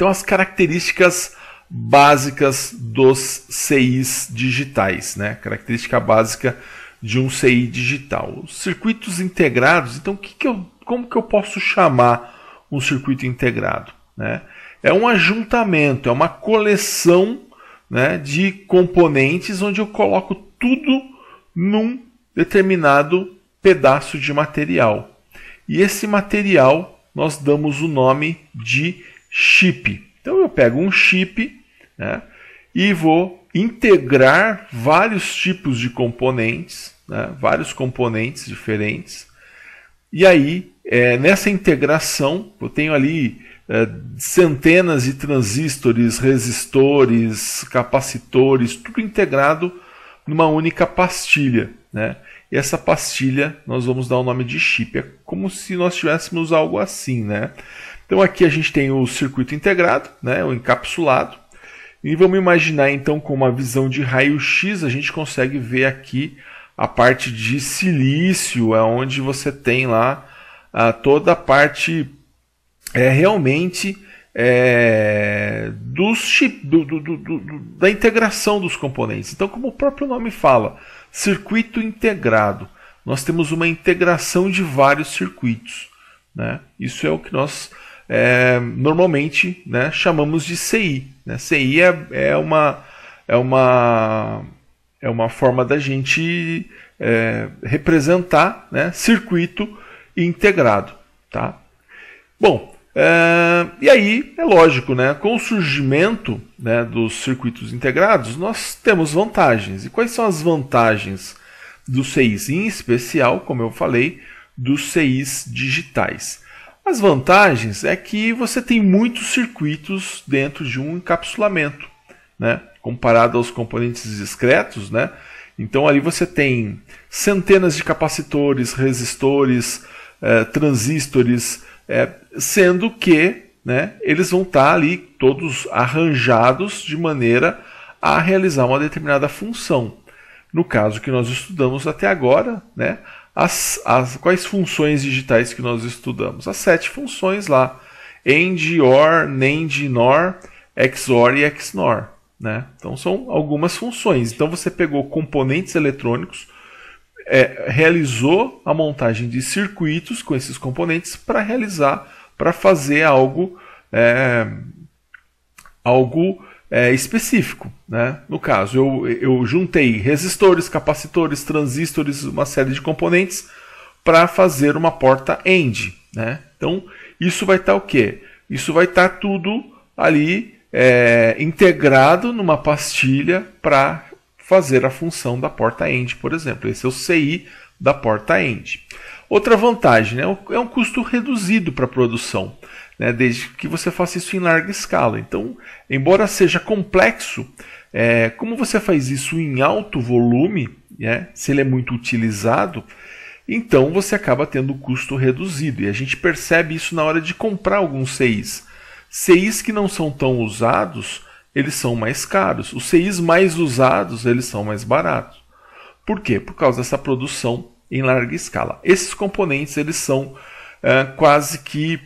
Então, as características básicas dos CIs digitais, né? Característica básica de um CI digital. Os circuitos integrados, então, que que eu, como que eu posso chamar um circuito integrado? Né? É um ajuntamento, é uma coleção né, de componentes onde eu coloco tudo num determinado pedaço de material. E esse material nós damos o nome de chip. Então eu pego um chip né, e vou integrar vários tipos de componentes, né, vários componentes diferentes. E aí, é, nessa integração, eu tenho ali é, centenas de transistores, resistores, capacitores, tudo integrado numa única pastilha. Né? E essa pastilha nós vamos dar o nome de chip. É como se nós tivéssemos algo assim. Né? Então aqui a gente tem o circuito integrado, né? o encapsulado. E vamos imaginar então com uma visão de raio-x, a gente consegue ver aqui a parte de silício, é onde você tem lá a, toda a parte é, realmente é, dos chip, do, do, do, da integração dos componentes. Então, como o próprio nome fala, circuito integrado. Nós temos uma integração de vários circuitos. Né? Isso é o que nós é, normalmente né, chamamos de CI. Né? CI é, é, uma, é, uma, é uma forma da gente é, representar né, circuito integrado. Tá? Bom, é, e aí, é lógico, né, com o surgimento né, dos circuitos integrados, nós temos vantagens. E quais são as vantagens dos CIs? Em especial, como eu falei, dos CIs digitais. As vantagens é que você tem muitos circuitos dentro de um encapsulamento, né, comparado aos componentes discretos. Né, então, ali você tem centenas de capacitores, resistores, eh, transistores é, sendo que né, eles vão estar ali todos arranjados de maneira a realizar uma determinada função. No caso que nós estudamos até agora, né, as, as, quais funções digitais que nós estudamos? As sete funções lá: AND, OR, NAND, NOR, XOR e XNOR. Né? Então são algumas funções. Então você pegou componentes eletrônicos, é, realizou a montagem de circuitos com esses componentes para realizar, para fazer algo, é, algo é, específico. Né? No caso, eu, eu juntei resistores, capacitores, transistores, uma série de componentes para fazer uma porta AND. Né? Então, isso vai estar tá o quê? Isso vai estar tá tudo ali é, integrado numa pastilha para fazer a função da porta end, por exemplo. Esse é o CI da porta end. Outra vantagem né, é um custo reduzido para a produção, né, desde que você faça isso em larga escala. Então, embora seja complexo, é, como você faz isso em alto volume, né, se ele é muito utilizado, então você acaba tendo custo reduzido. E a gente percebe isso na hora de comprar alguns CIs. CIs que não são tão usados, eles são mais caros. Os CIs mais usados, eles são mais baratos. Por quê? Por causa dessa produção em larga escala. Esses componentes, eles são é, quase que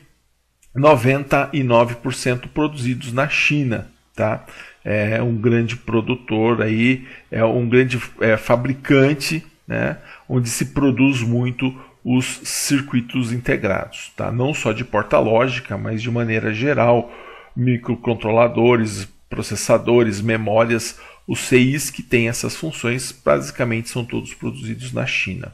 99% produzidos na China, tá? É um grande produtor aí, é um grande é, fabricante, né? Onde se produz muito os circuitos integrados, tá? Não só de porta lógica, mas de maneira geral, microcontroladores, processadores, memórias, os CIs que têm essas funções basicamente são todos produzidos na China.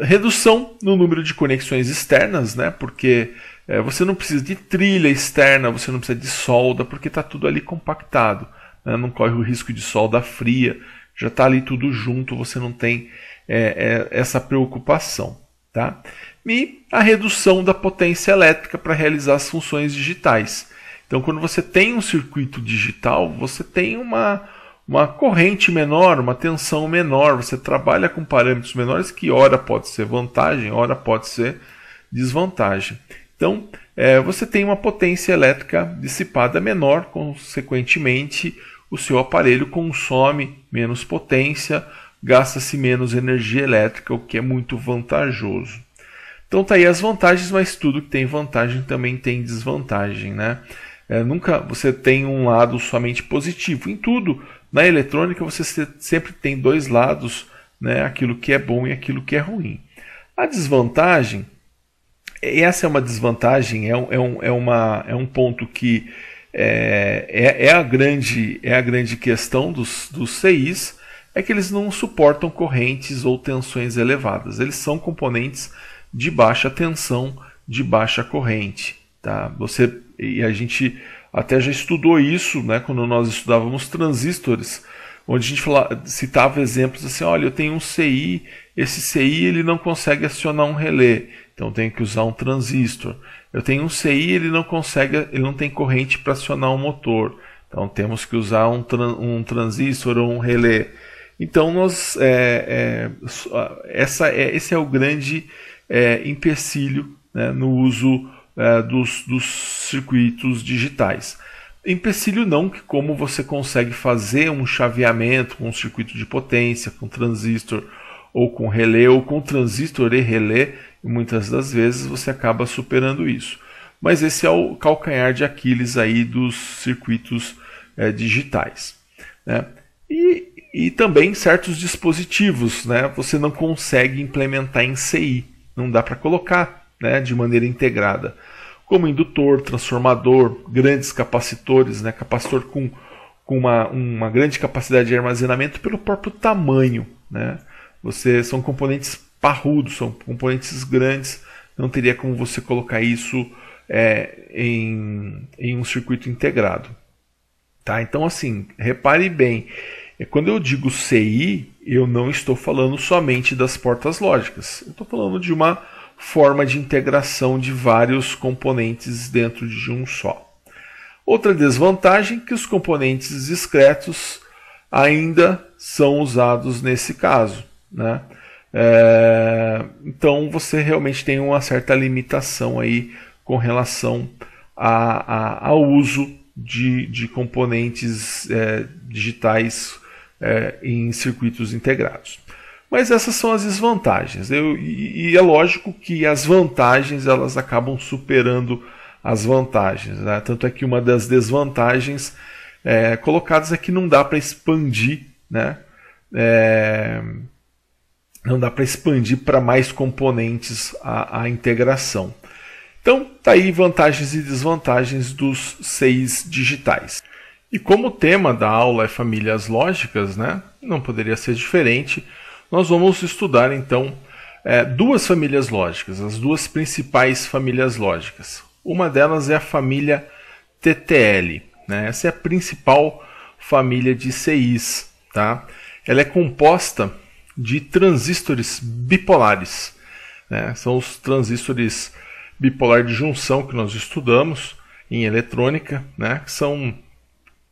Redução no número de conexões externas, né? porque é, você não precisa de trilha externa, você não precisa de solda, porque está tudo ali compactado. Né? Não corre o risco de solda fria, já está ali tudo junto, você não tem é, é, essa preocupação. Tá? E a redução da potência elétrica para realizar as funções digitais. Então, quando você tem um circuito digital, você tem uma, uma corrente menor, uma tensão menor, você trabalha com parâmetros menores que, ora, pode ser vantagem, ora, pode ser desvantagem. Então, é, você tem uma potência elétrica dissipada menor, consequentemente, o seu aparelho consome menos potência, gasta-se menos energia elétrica, o que é muito vantajoso. Então tá aí as vantagens, mas tudo que tem vantagem também tem desvantagem, né? É, nunca você tem um lado somente positivo. Em tudo, na eletrônica você sempre tem dois lados, né? Aquilo que é bom e aquilo que é ruim. A desvantagem, essa é uma desvantagem, é, um, é, um, é, uma, é um ponto que é, é, é, a grande, é a grande questão dos, dos CIs, é que eles não suportam correntes ou tensões elevadas. Eles são componentes de baixa tensão, de baixa corrente. Tá? Você, e a gente até já estudou isso né, quando nós estudávamos transistores, onde a gente citava exemplos assim, olha, eu tenho um CI, esse CI ele não consegue acionar um relé, então tenho que usar um transistor. Eu tenho um CI, ele não consegue, ele não tem corrente para acionar um motor, então temos que usar um, um transistor ou um relé. Então nós, é, é, essa é, esse é o grande é, empecilho né, no uso é, dos, dos circuitos digitais. Empecilho não, que como você consegue fazer um chaveamento com um circuito de potência, com transistor ou com relé, ou com transistor e relé, muitas das vezes você acaba superando isso. Mas esse é o calcanhar de Aquiles aí dos circuitos é, digitais. Né? E e também certos dispositivos, né? Você não consegue implementar em CI, não dá para colocar, né, de maneira integrada, como indutor, transformador, grandes capacitores, né, capacitor com, com uma, uma grande capacidade de armazenamento pelo próprio tamanho, né? Você são componentes parrudos, são componentes grandes, não teria como você colocar isso é, em, em um circuito integrado. Tá? Então, assim, repare bem, é, quando eu digo CI, eu não estou falando somente das portas lógicas. Eu estou falando de uma forma de integração de vários componentes dentro de um só. Outra desvantagem é que os componentes discretos ainda são usados nesse caso. Né? É, então você realmente tem uma certa limitação aí com relação a, a, ao uso de, de componentes é, digitais é, em circuitos integrados. Mas essas são as desvantagens. Eu, e, e, é lógico que as vantagens elas acabam superando as vantagens. Né? Tanto é que uma das desvantagens é, colocadas é que não dá para expandir, né? É, não dá para expandir para mais componentes a, a integração. Então, tá aí vantagens e desvantagens dos seis digitais. E como o tema da aula é famílias lógicas, né, não poderia ser diferente, nós vamos estudar então é, duas famílias lógicas, as duas principais famílias lógicas. Uma delas é a família TTL, né, essa é a principal família de CIs. Tá? Ela é composta de transistores bipolares, né, são os transistores bipolar de junção que nós estudamos em eletrônica, né, que são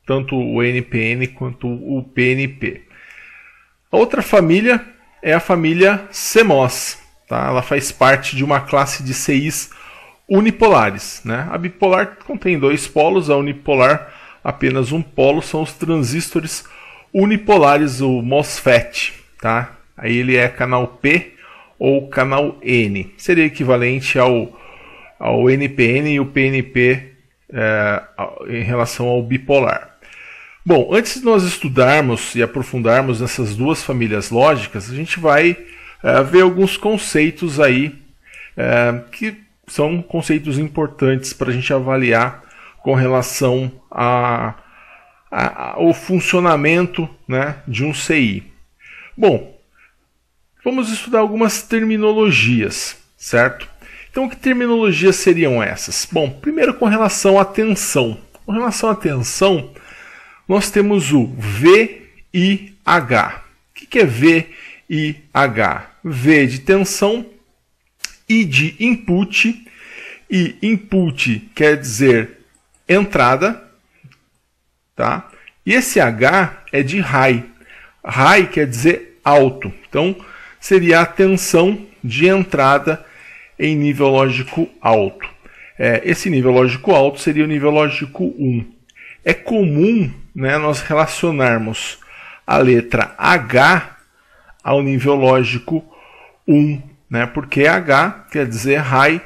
tanto o NPN quanto o PNP. A outra família é a família CMOS. Tá? Ela faz parte de uma classe de CIs unipolares. Né? A bipolar contém dois polos, a unipolar apenas um polo, são os transistores unipolares, o MOSFET. Tá? Aí ele é canal P ou canal N. Seria equivalente ao, ao NPN e o PNP é, em relação ao bipolar. Bom, antes de nós estudarmos e aprofundarmos nessas duas famílias lógicas, a gente vai é, ver alguns conceitos aí é, que são conceitos importantes para a gente avaliar com relação a, a, ao funcionamento né, de um CI. Bom, vamos estudar algumas terminologias, certo? Então, que terminologias seriam essas? Bom, primeiro com relação à tensão. Com relação à tensão, nós temos o VIH. O que é VIH? V de tensão, I de input, e input quer dizer entrada, tá? E esse H é de high. High quer dizer alto. Então, seria a tensão de entrada em nível lógico alto. É, esse nível lógico alto seria o nível lógico 1. É comum né, nós relacionarmos a letra H ao nível lógico 1 né? Porque H quer dizer high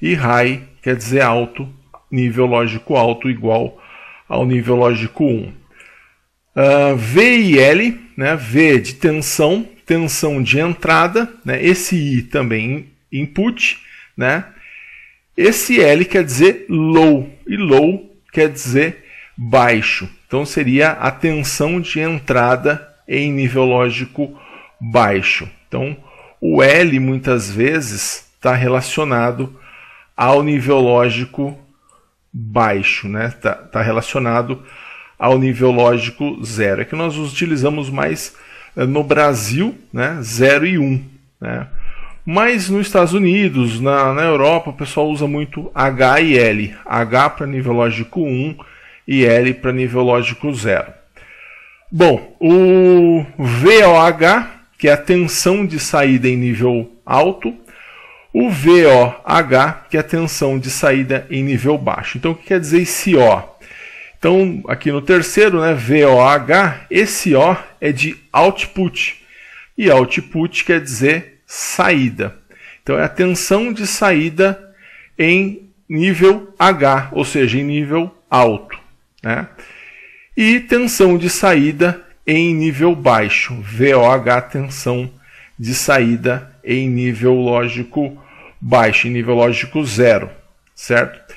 e high quer dizer alto, nível lógico alto igual ao nível lógico 1. Uh, ah, v e L, né? V de tensão, tensão de entrada, né? Esse I também input, né? Esse L quer dizer low e low quer dizer baixo. Então seria a tensão de entrada em nível lógico baixo. Então o L muitas vezes está relacionado ao nível lógico baixo, né? Está tá relacionado ao nível lógico zero. É que nós utilizamos mais eh, no Brasil, né? 0 e 1. Um, né? Mas nos Estados Unidos, na, na Europa, o pessoal usa muito H e L. H para nível lógico 1 e L para nível lógico 0. Bom, o VOH, que é a tensão de saída em nível alto, o VOH, que é a tensão de saída em nível baixo. Então, o que quer dizer esse O? Então, aqui no terceiro, né, VOH, esse O é de output. E output quer dizer saída. Então, é a tensão de saída em nível H, ou seja, em nível alto. Né? E tensão de saída em nível baixo, VOH, tensão de saída em nível lógico baixo, em nível lógico zero, certo?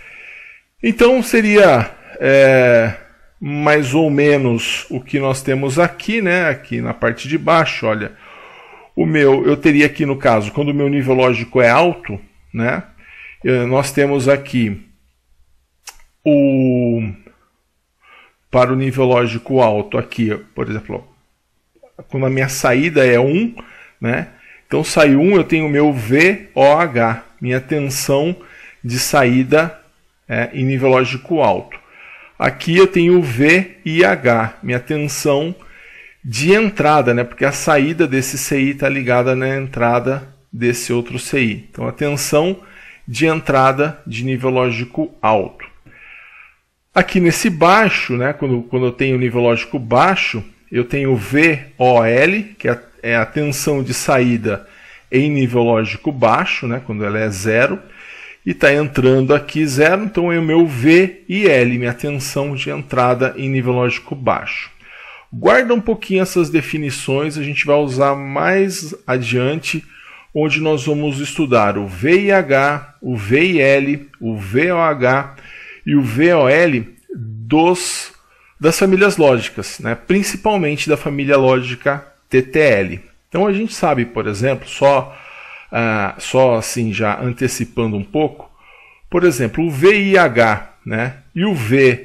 Então seria é, mais ou menos o que nós temos aqui, né? Aqui na parte de baixo, olha, o meu, eu teria aqui no caso, quando o meu nível lógico é alto, né? Nós temos aqui o para o nível lógico alto aqui, por exemplo, quando a minha saída é 1, né? Então sai 1, eu tenho o meu VOH, minha tensão de saída é, em nível lógico alto. Aqui eu tenho o V e H, minha tensão de entrada, né? Porque a saída desse CI está ligada na entrada desse outro CI. Então a tensão de entrada de nível lógico alto. Aqui nesse baixo, né, quando, quando eu tenho nível lógico baixo, eu tenho VOL, que é a, é a tensão de saída em nível lógico baixo, né, quando ela é zero, e está entrando aqui zero, então é o meu V e L, minha tensão de entrada em nível lógico baixo. Guarda um pouquinho essas definições, a gente vai usar mais adiante, onde nós vamos estudar o V e H, o V e L, o VOH e o VOL dos, das famílias lógicas, né? principalmente da família lógica TTL. Então a gente sabe, por exemplo, só, uh, só assim já antecipando um pouco, por exemplo, o VIH né? e o VOH,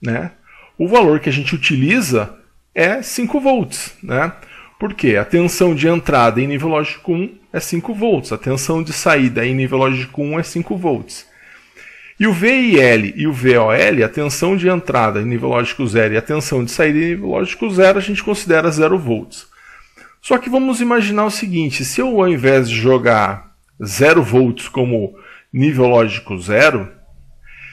né? o valor que a gente utiliza é 5 volts. Né? Por quê? A tensão de entrada em nível lógico 1 é 5 volts, a tensão de saída em nível lógico 1 é 5 volts. E o VIL e o VOL, a tensão de entrada em nível lógico zero e a tensão de saída em nível lógico zero, a gente considera 0 volts. Só que vamos imaginar o seguinte, se eu ao invés de jogar 0 volts como nível lógico zero,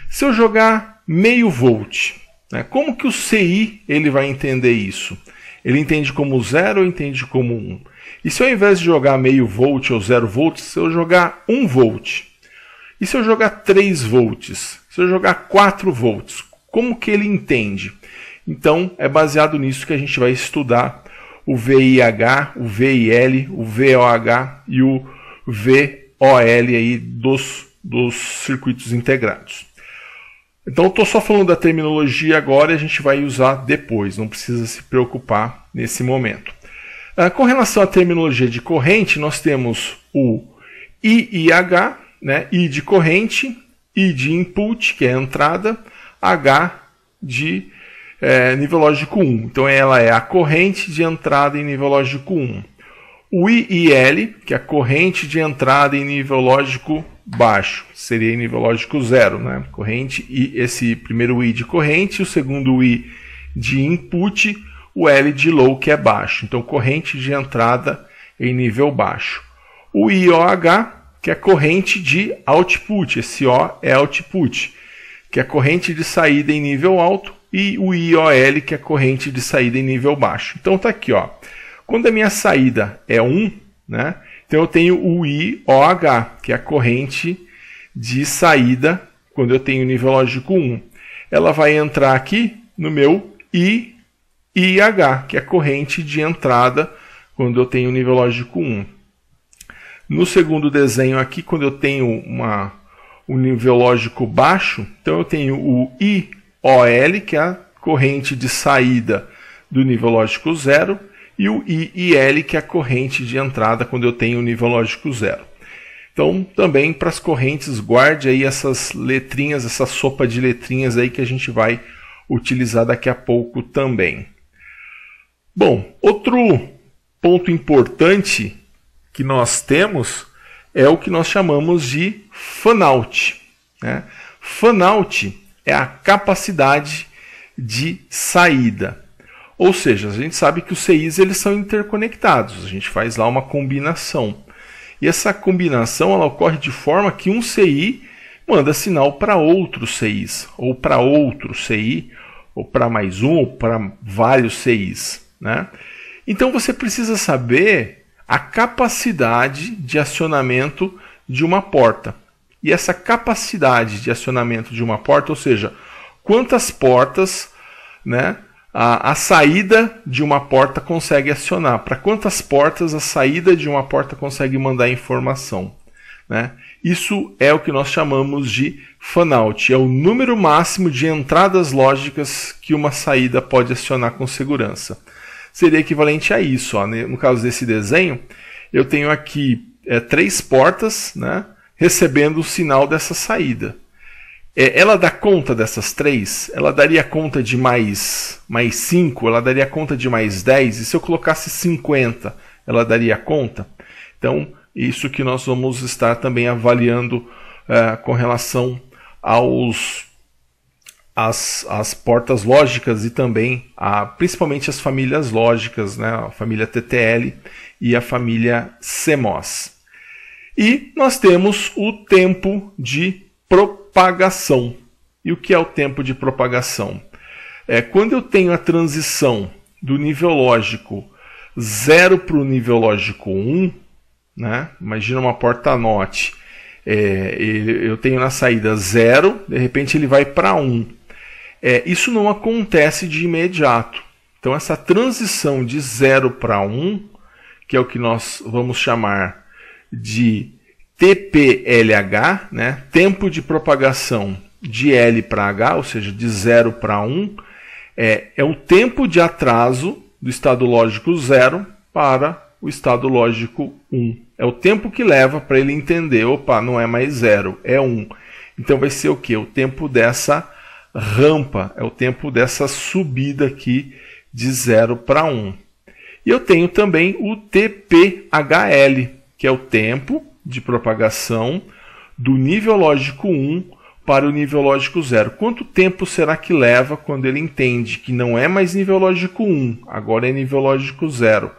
se eu jogar meio volt, né, como que o CI ele vai entender isso? Ele entende como zero ou entende como 1? Um? E se ao invés de jogar meio volt ou 0 volts, se eu jogar 1 um volt, e se eu jogar 3 volts? Se eu jogar 4 volts? Como que ele entende? Então, é baseado nisso que a gente vai estudar o VIH, o VIL, o VOH e o VOL aí dos, dos circuitos integrados. Então, estou só falando da terminologia agora e a gente vai usar depois, não precisa se preocupar nesse momento. Ah, com relação à terminologia de corrente, nós temos o IIH, né? I de corrente, I de input, que é a entrada, H de é, nível lógico 1. Então ela é a corrente de entrada em nível lógico 1. O I e L, que é a corrente de entrada em nível lógico baixo, seria em nível lógico 0, né? Corrente e esse primeiro I de corrente, o segundo I de input, o L de low, que é baixo. Então corrente de entrada em nível baixo. O IOH que é corrente de output. Esse O é output, que é corrente de saída em nível alto, e o IOL, que é corrente de saída em nível baixo. Então tá aqui, ó. Quando a minha saída é 1, Né? Então eu tenho o IOH, que é a corrente de saída quando eu tenho nível lógico 1. Ela vai entrar aqui no meu IIH, que é a corrente de entrada quando eu tenho nível lógico 1. No segundo desenho aqui, quando eu tenho uma, um nível lógico baixo, então eu tenho o IOL, que é a corrente de saída do nível lógico 0, e o IIL, que é a corrente de entrada quando eu tenho nível lógico 0. Então, também para as correntes, guarde aí essas letrinhas, essa sopa de letrinhas aí que a gente vai utilizar daqui a pouco também. Bom, outro ponto importante que nós temos é o que nós chamamos de fanout. Né? Fanout é a capacidade de saída. Ou seja, a gente sabe que os CIs eles são interconectados, a gente faz lá uma combinação. E essa combinação ela ocorre de forma que um CI manda sinal para outros CIs, ou para outro CI, ou para mais um, ou para vários CIs. Né? Então você precisa saber a capacidade de acionamento de uma porta. E essa capacidade de acionamento de uma porta, ou seja, quantas portas né, a, a saída de uma porta consegue acionar, para quantas portas a saída de uma porta consegue mandar informação. Né? Isso é o que nós chamamos de fanout, é o número máximo de entradas lógicas que uma saída pode acionar com segurança. Seria equivalente a isso. Ó. No caso desse desenho, eu tenho aqui é, três portas né, recebendo o sinal dessa saída. É, ela dá conta dessas três? Ela daria conta de mais, mais 5? Ela daria conta de mais 10? E se eu colocasse 50, ela daria conta? Então, isso que nós vamos estar também avaliando uh, com relação aos as, as portas lógicas e também a, principalmente as famílias lógicas, né, a família TTL e a família CMOS. E nós temos o tempo de propagação. E o que é o tempo de propagação? É quando eu tenho a transição do nível lógico 0 para o nível lógico 1, né? imagina uma porta NOT, é, eu tenho na saída 0, de repente ele vai para 1. É, isso não acontece de imediato. Então, essa transição de 0 para 1, que é o que nós vamos chamar de TPLH, né? tempo de propagação de L para H, ou seja, de 0 para 1, é, é o tempo de atraso do estado lógico 0 para o estado lógico 1. É o tempo que leva para ele entender, opa, não é mais 0, é 1. Então vai ser o que? O tempo dessa rampa, é o tempo dessa subida aqui de 0 para 1. E eu tenho também o TPHL, que é o tempo de propagação do nível lógico 1 para o nível lógico 0. Quanto tempo será que leva quando ele entende que não é mais nível lógico 1, agora é nível lógico 0?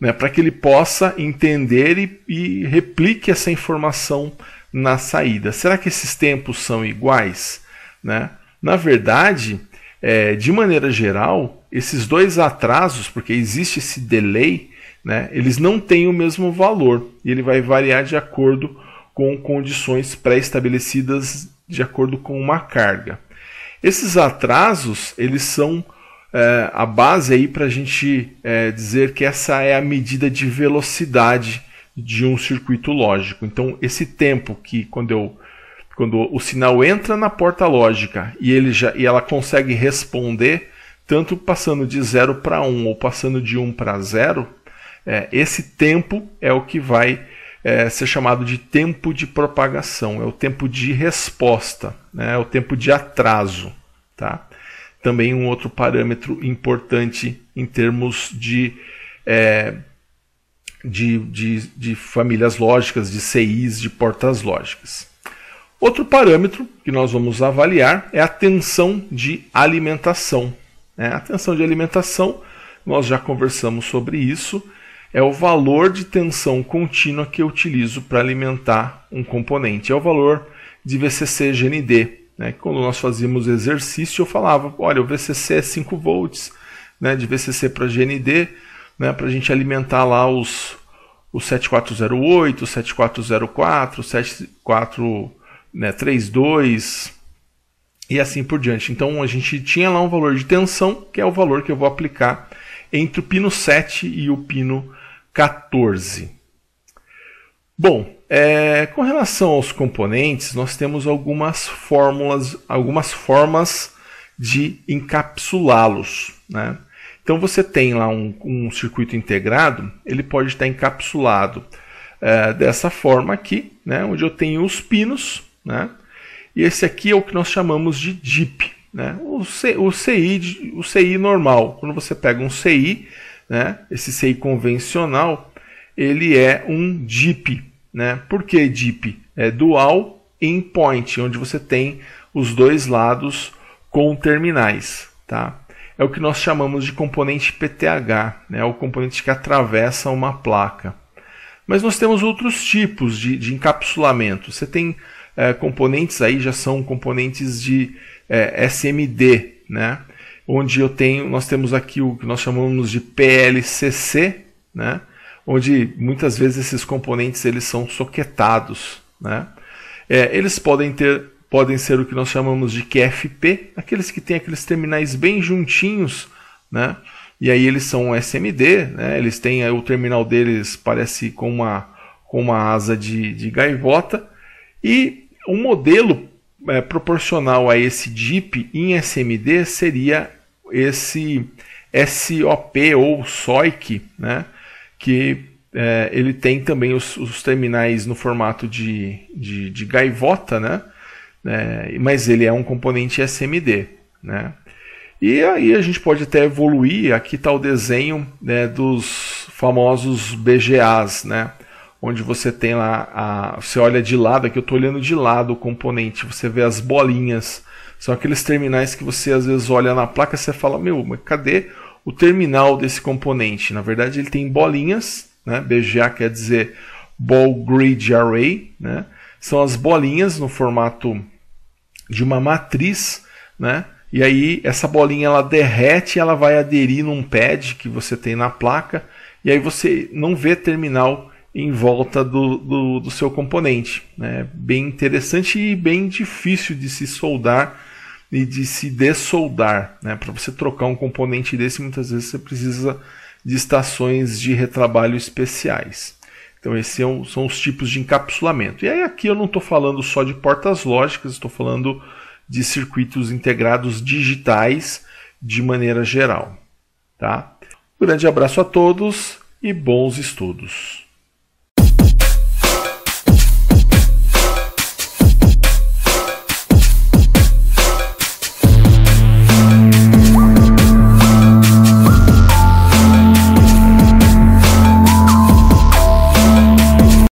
Né, para que ele possa entender e, e replique essa informação na saída. Será que esses tempos são iguais? Né? Na verdade, é, de maneira geral, esses dois atrasos, porque existe esse delay, né, eles não têm o mesmo valor e ele vai variar de acordo com condições pré-estabelecidas de acordo com uma carga. Esses atrasos eles são é, a base aí para a gente é, dizer que essa é a medida de velocidade de um circuito lógico. Então esse tempo que quando eu quando o sinal entra na porta lógica e ele já e ela consegue responder tanto passando de 0 para 1 um, ou passando de 1 um para 0, é, esse tempo é o que vai é, ser chamado de tempo de propagação, é o tempo de resposta, né, é o tempo de atraso. Tá? Também um outro parâmetro importante em termos de, é, de, de, de famílias lógicas, de CIs, de portas lógicas. Outro parâmetro que nós vamos avaliar é a tensão de alimentação. Né? A tensão de alimentação, nós já conversamos sobre isso, é o valor de tensão contínua que eu utilizo para alimentar um componente. É o valor de VCC GND. Né? Quando nós fazíamos exercício, eu falava: olha, o VCC é 5 volts né, de VCC para GND, né, para a gente alimentar lá os, o 7408, o 7404, o 7432 e assim por diante. Então a gente tinha lá um valor de tensão, que é o valor que eu vou aplicar entre o pino 7 e o pino 14. Bom, é, com relação aos componentes, nós temos algumas fórmulas, algumas formas de encapsulá-los. Né? Então você tem lá um, um, circuito integrado, ele pode estar encapsulado é, dessa forma aqui, né? onde eu tenho os pinos, né? e esse aqui é o que nós chamamos de DIP. Né? O, C, o, CI, o CI normal, quando você pega um CI, né? esse CI convencional, ele é um DIP. Né? Por que DIP? É dual in point, onde você tem os dois lados com terminais. Tá? É o que nós chamamos de componente PTH, né? o componente que atravessa uma placa. Mas nós temos outros tipos de, de encapsulamento. Você tem é, componentes aí, já são componentes de é, SMD, né? onde eu tenho, nós temos aqui o que nós chamamos de PLCC, né? onde muitas vezes esses componentes eles são soquetados. Né? É, eles podem ter podem ser o que nós chamamos de QFP, aqueles que têm aqueles terminais bem juntinhos, né? E aí eles são SMD, né? Eles têm o terminal deles parece com uma com uma asa de, de gaivota e o modelo é, proporcional a esse DIP em SMD seria esse SOP ou SOIC, né? Que é, ele tem também os, os, terminais no formato de, de, de gaivota, né? É, mas ele é um componente SMD, né? E aí a gente pode até evoluir. Aqui está o desenho né, dos famosos BGAs, né? Onde você tem lá, a, você olha de lado, aqui eu estou olhando de lado o componente, você vê as bolinhas. São aqueles terminais que você às vezes olha na placa e você fala, meu, mas cadê o terminal desse componente? Na verdade ele tem bolinhas, né? BGA quer dizer Ball Grid Array, né? São as bolinhas no formato de uma matriz, né? E aí essa bolinha ela derrete, ela vai aderir num pad que você tem na placa, e aí você não vê terminal em volta do, do, do seu componente. Né? Bem interessante e bem difícil de se soldar e de se dessoldar. Né? Para você trocar um componente desse, muitas vezes você precisa de estações de retrabalho especiais. Então, esses são, são os tipos de encapsulamento. E aí, aqui eu não estou falando só de portas lógicas, estou falando de circuitos integrados digitais de maneira geral. Tá? Um grande abraço a todos e bons estudos.